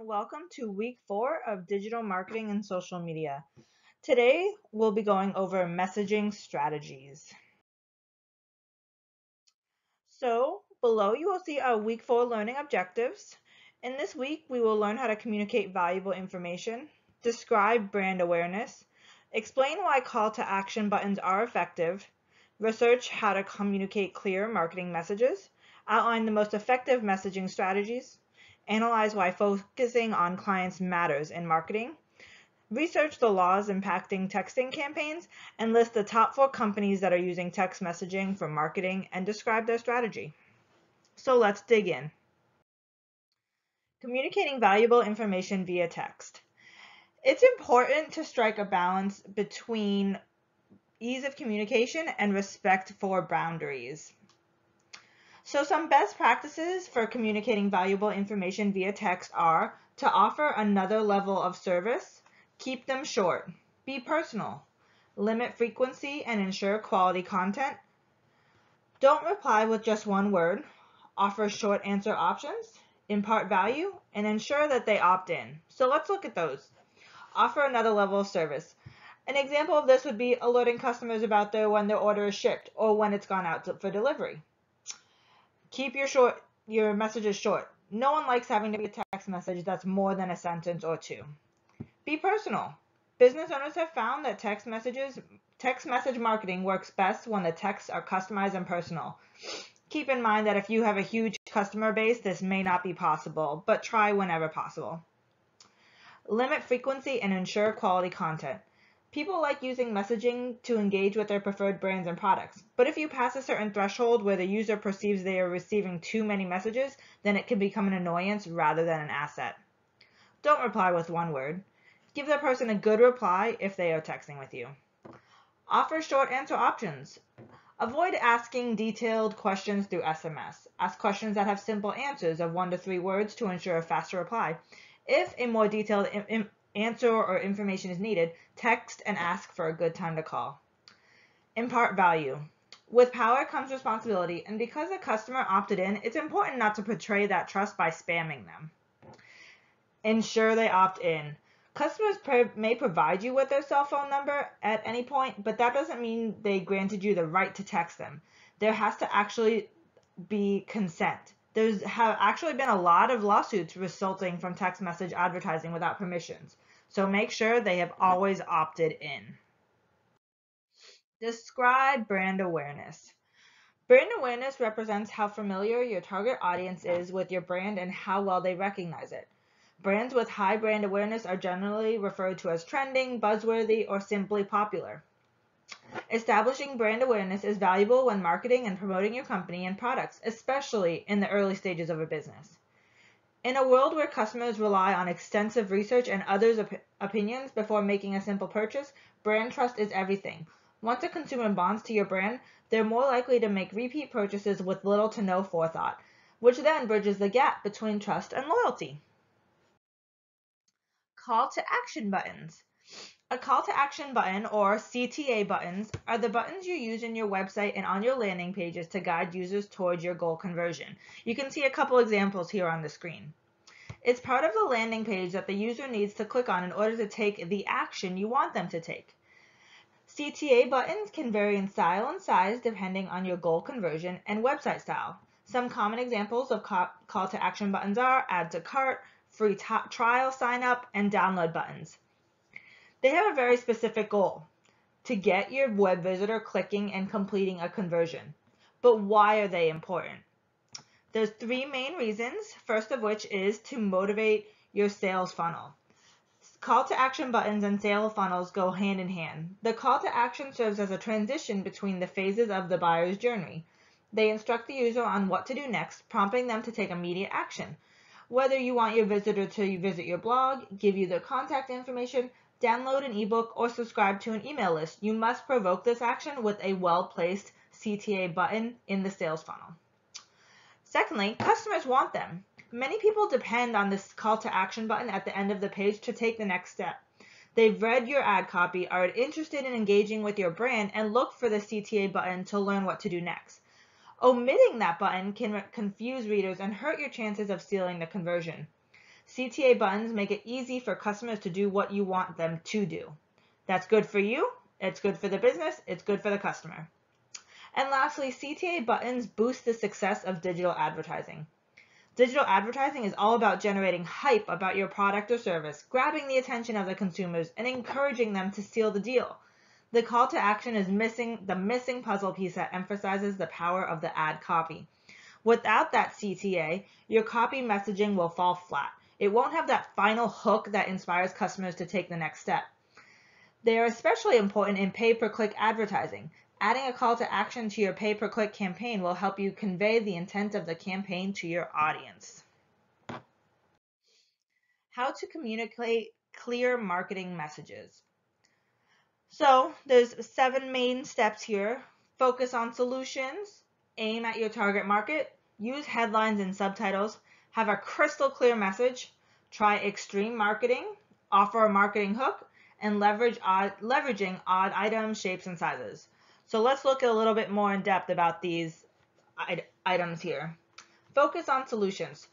and welcome to week four of digital marketing and social media. Today, we'll be going over messaging strategies. So, below you will see our week four learning objectives. In this week, we will learn how to communicate valuable information, describe brand awareness, explain why call to action buttons are effective, research how to communicate clear marketing messages, outline the most effective messaging strategies, analyze why focusing on clients matters in marketing, research the laws impacting texting campaigns, and list the top four companies that are using text messaging for marketing and describe their strategy. So let's dig in. Communicating valuable information via text. It's important to strike a balance between ease of communication and respect for boundaries. So some best practices for communicating valuable information via text are to offer another level of service, keep them short, be personal, limit frequency and ensure quality content, don't reply with just one word, offer short answer options, impart value, and ensure that they opt in. So let's look at those. Offer another level of service. An example of this would be alerting customers about their when their order is shipped or when it's gone out for delivery. Keep your short your messages short. No one likes having to be a text message that's more than a sentence or two. Be personal. Business owners have found that text messages text message marketing works best when the texts are customized and personal. Keep in mind that if you have a huge customer base, this may not be possible, but try whenever possible. Limit frequency and ensure quality content. People like using messaging to engage with their preferred brands and products. But if you pass a certain threshold where the user perceives they are receiving too many messages, then it can become an annoyance rather than an asset. Don't reply with one word. Give the person a good reply if they are texting with you. Offer short answer options. Avoid asking detailed questions through SMS. Ask questions that have simple answers of one to three words to ensure a faster reply. If a more detailed answer or information is needed, text and ask for a good time to call. Impart value. With power comes responsibility, and because a customer opted in, it's important not to portray that trust by spamming them. Ensure they opt in. Customers may provide you with their cell phone number at any point, but that doesn't mean they granted you the right to text them. There has to actually be consent. There's have actually been a lot of lawsuits resulting from text message advertising without permissions. So make sure they have always opted in. Describe brand awareness. Brand awareness represents how familiar your target audience is with your brand and how well they recognize it. Brands with high brand awareness are generally referred to as trending, buzzworthy, or simply popular. Establishing brand awareness is valuable when marketing and promoting your company and products, especially in the early stages of a business. In a world where customers rely on extensive research and others' op opinions before making a simple purchase, brand trust is everything. Once a consumer bonds to your brand, they're more likely to make repeat purchases with little to no forethought, which then bridges the gap between trust and loyalty. Call to action buttons. A call to action button or CTA buttons are the buttons you use in your website and on your landing pages to guide users towards your goal conversion. You can see a couple examples here on the screen. It's part of the landing page that the user needs to click on in order to take the action you want them to take. CTA buttons can vary in style and size depending on your goal conversion and website style. Some common examples of call to action buttons are add to cart, free trial sign up, and download buttons. They have a very specific goal to get your web visitor clicking and completing a conversion. But why are they important? There's three main reasons, first of which is to motivate your sales funnel. Call to action buttons and sales funnels go hand in hand. The call to action serves as a transition between the phases of the buyer's journey. They instruct the user on what to do next, prompting them to take immediate action. Whether you want your visitor to visit your blog, give you their contact information, download an ebook, or subscribe to an email list, you must provoke this action with a well-placed CTA button in the sales funnel. Secondly, customers want them. Many people depend on this call to action button at the end of the page to take the next step. They've read your ad copy, are interested in engaging with your brand, and look for the CTA button to learn what to do next. Omitting that button can confuse readers and hurt your chances of sealing the conversion. CTA buttons make it easy for customers to do what you want them to do. That's good for you, it's good for the business, it's good for the customer. And lastly, CTA buttons boost the success of digital advertising. Digital advertising is all about generating hype about your product or service, grabbing the attention of the consumers, and encouraging them to seal the deal. The call to action is missing the missing puzzle piece that emphasizes the power of the ad copy. Without that CTA, your copy messaging will fall flat. It won't have that final hook that inspires customers to take the next step. They are especially important in pay-per-click advertising. Adding a call to action to your pay-per-click campaign will help you convey the intent of the campaign to your audience. How to communicate clear marketing messages. So there's seven main steps here. Focus on solutions, aim at your target market, use headlines and subtitles, have a crystal clear message, try extreme marketing, offer a marketing hook, and leverage odd, leveraging odd items, shapes, and sizes. So let's look a little bit more in depth about these items here. Focus on solutions.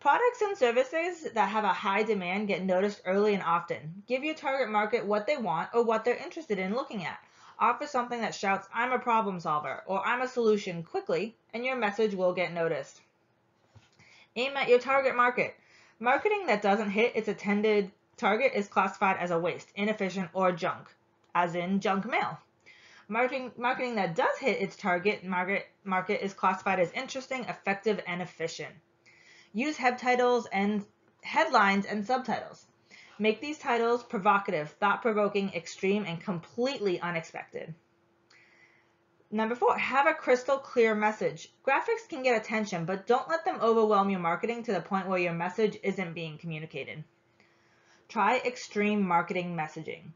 Products and services that have a high demand get noticed early and often. Give your target market what they want or what they're interested in looking at. Offer something that shouts, I'm a problem solver or I'm a solution quickly, and your message will get noticed. Aim at your target market. Marketing that doesn't hit its intended target is classified as a waste, inefficient, or junk, as in junk mail. Marketing, marketing that does hit its target market, market is classified as interesting, effective, and efficient. Use head titles and headlines and subtitles. Make these titles provocative, thought-provoking, extreme, and completely unexpected. Number four, have a crystal clear message. Graphics can get attention, but don't let them overwhelm your marketing to the point where your message isn't being communicated. Try extreme marketing messaging.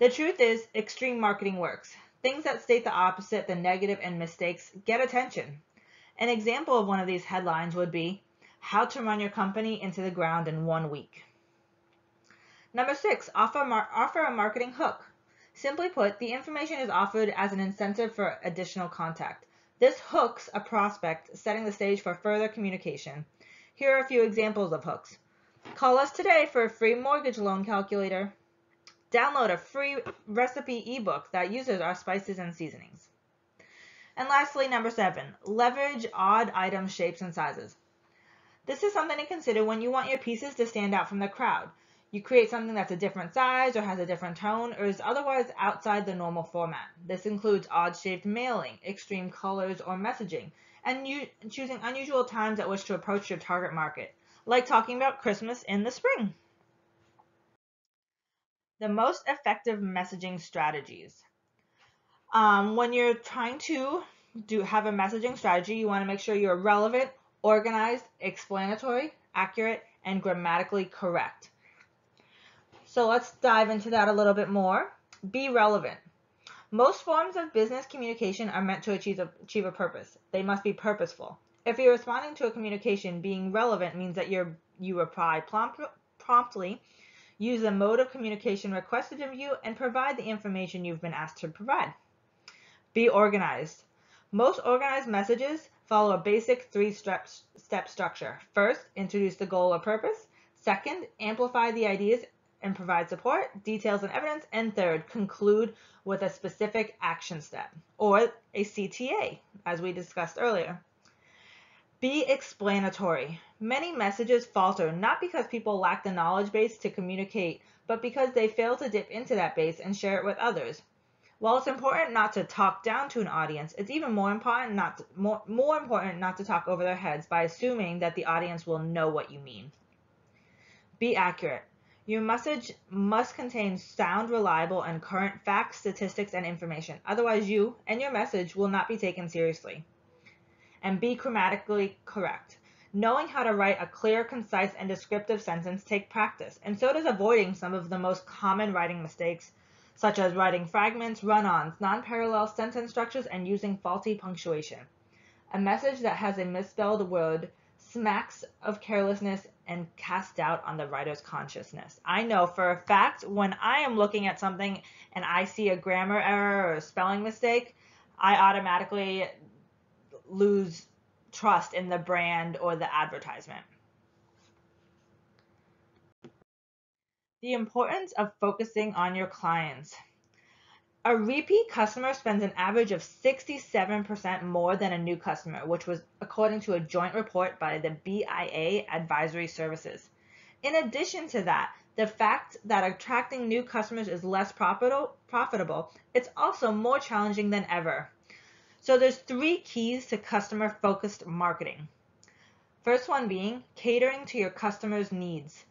The truth is, extreme marketing works. Things that state the opposite, the negative, and mistakes get attention. An example of one of these headlines would be, How to Run Your Company into the Ground in One Week. Number six, offer, offer a marketing hook. Simply put, the information is offered as an incentive for additional contact. This hooks a prospect, setting the stage for further communication. Here are a few examples of hooks. Call us today for a free mortgage loan calculator. Download a free recipe ebook that uses our spices and seasonings. And lastly, number seven, leverage odd item shapes and sizes. This is something to consider when you want your pieces to stand out from the crowd. You create something that's a different size or has a different tone or is otherwise outside the normal format. This includes odd-shaped mailing, extreme colors or messaging, and choosing unusual times at which to approach your target market like talking about Christmas in the spring. The most effective messaging strategies. Um, when you're trying to do have a messaging strategy, you want to make sure you're relevant, organized, explanatory, accurate, and grammatically correct. So let's dive into that a little bit more. Be relevant. Most forms of business communication are meant to achieve a, achieve a purpose. They must be purposeful. If you're responding to a communication, being relevant means that you're, you reply prompt, promptly, use the mode of communication requested of you, and provide the information you've been asked to provide. Be organized. Most organized messages follow a basic three-step step structure. First, introduce the goal or purpose. Second, amplify the ideas and provide support, details, and evidence. And third, conclude with a specific action step, or a CTA, as we discussed earlier. Be explanatory. Many messages falter not because people lack the knowledge base to communicate, but because they fail to dip into that base and share it with others. While it's important not to talk down to an audience, it's even more important not to, more, more important not to talk over their heads by assuming that the audience will know what you mean. Be accurate. Your message must contain sound, reliable, and current facts, statistics, and information. Otherwise, you and your message will not be taken seriously and be grammatically correct. Knowing how to write a clear, concise, and descriptive sentence take practice, and so does avoiding some of the most common writing mistakes, such as writing fragments, run-ons, non-parallel sentence structures, and using faulty punctuation. A message that has a misspelled word smacks of carelessness and cast doubt on the writer's consciousness. I know for a fact when I am looking at something and I see a grammar error or a spelling mistake, I automatically lose trust in the brand or the advertisement. The importance of focusing on your clients. A repeat customer spends an average of 67% more than a new customer, which was according to a joint report by the BIA Advisory Services. In addition to that, the fact that attracting new customers is less profitable, it's also more challenging than ever. So there's three keys to customer focused marketing. First one being catering to your customers' needs.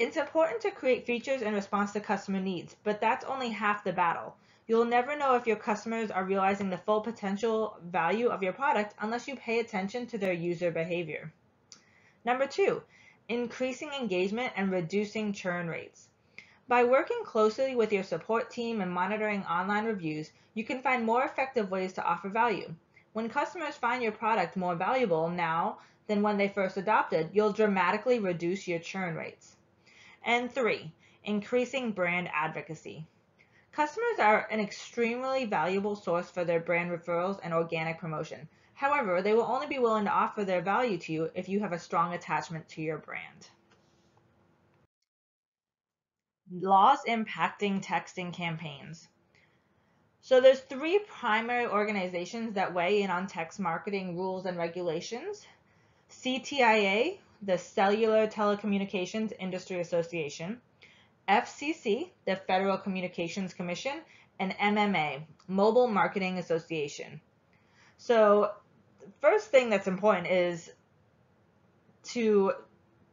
It's important to create features in response to customer needs, but that's only half the battle. You'll never know if your customers are realizing the full potential value of your product unless you pay attention to their user behavior. Number two, increasing engagement and reducing churn rates. By working closely with your support team and monitoring online reviews, you can find more effective ways to offer value. When customers find your product more valuable now than when they first adopted, you'll dramatically reduce your churn rates. And three, increasing brand advocacy. Customers are an extremely valuable source for their brand referrals and organic promotion. However, they will only be willing to offer their value to you if you have a strong attachment to your brand. Laws impacting texting campaigns. So there's three primary organizations that weigh in on text marketing rules and regulations. CTIA, the Cellular Telecommunications Industry Association, FCC, the Federal Communications Commission, and MMA, Mobile Marketing Association. So the first thing that's important is to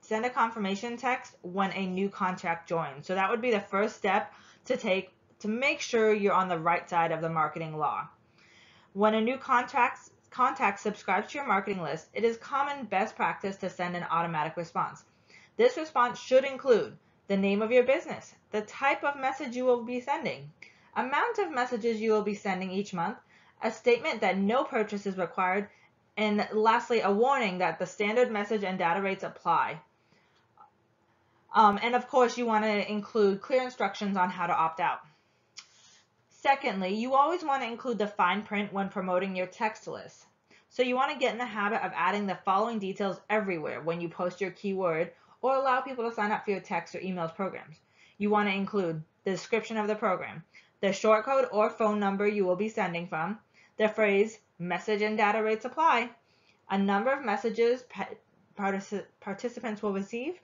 send a confirmation text when a new contract joins. So that would be the first step to take to make sure you're on the right side of the marketing law. When a new contract contact subscribes to your marketing list, it is common best practice to send an automatic response. This response should include the name of your business, the type of message you will be sending, amount of messages you will be sending each month, a statement that no purchase is required, and lastly, a warning that the standard message and data rates apply. Um, and of course, you want to include clear instructions on how to opt out. Secondly, you always want to include the fine print when promoting your text list. So you want to get in the habit of adding the following details everywhere when you post your keyword or allow people to sign up for your text or emails programs. You want to include the description of the program, the short code or phone number you will be sending from, the phrase message and data rates apply, a number of messages participants will receive,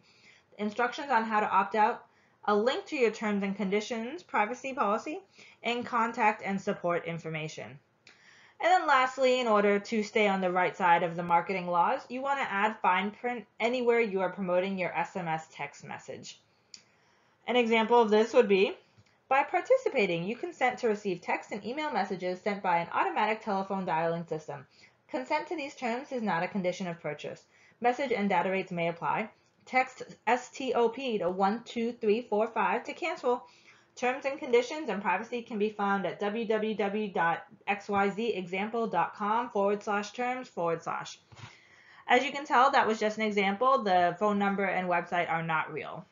instructions on how to opt out, a link to your terms and conditions privacy policy, and contact and support information. And then lastly, in order to stay on the right side of the marketing laws, you want to add fine print anywhere you are promoting your SMS text message. An example of this would be, by participating, you consent to receive text and email messages sent by an automatic telephone dialing system. Consent to these terms is not a condition of purchase. Message and data rates may apply. Text STOP to 12345 to cancel Terms and conditions and privacy can be found at www.xyzexample.com forward slash terms forward slash. As you can tell, that was just an example. The phone number and website are not real.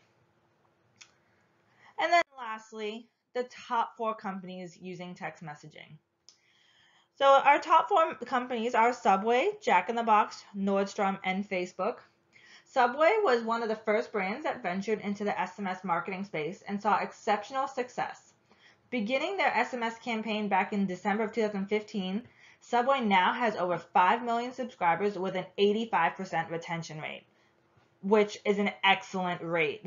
And then lastly, the top four companies using text messaging. So our top four companies are Subway, Jack in the Box, Nordstrom, and Facebook. Subway was one of the first brands that ventured into the SMS marketing space and saw exceptional success. Beginning their SMS campaign back in December of 2015, Subway now has over 5 million subscribers with an 85% retention rate, which is an excellent rate.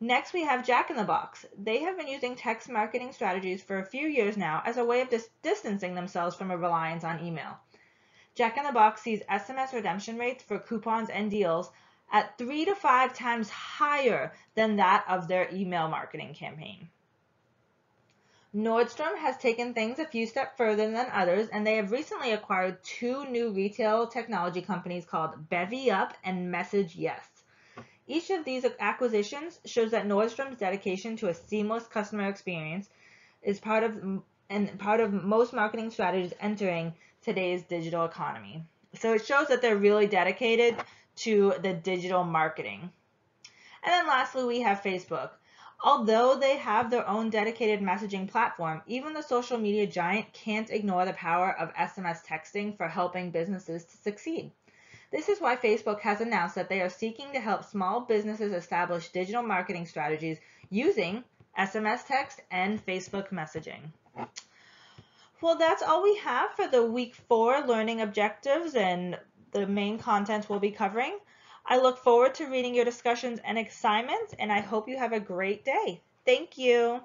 Next, we have Jack in the Box. They have been using text marketing strategies for a few years now as a way of dis distancing themselves from a reliance on email. Jack in the Box sees SMS redemption rates for coupons and deals at three to five times higher than that of their email marketing campaign. Nordstrom has taken things a few steps further than others, and they have recently acquired two new retail technology companies called BevyUp and MessageYes. Each of these acquisitions shows that Nordstrom's dedication to a seamless customer experience is part of and part of most marketing strategies entering today's digital economy. So it shows that they're really dedicated to the digital marketing. And then lastly, we have Facebook. Although they have their own dedicated messaging platform, even the social media giant can't ignore the power of SMS texting for helping businesses to succeed. This is why Facebook has announced that they are seeking to help small businesses establish digital marketing strategies using SMS text and Facebook messaging. Well, that's all we have for the week four learning objectives and the main content we'll be covering. I look forward to reading your discussions and assignments, and I hope you have a great day. Thank you.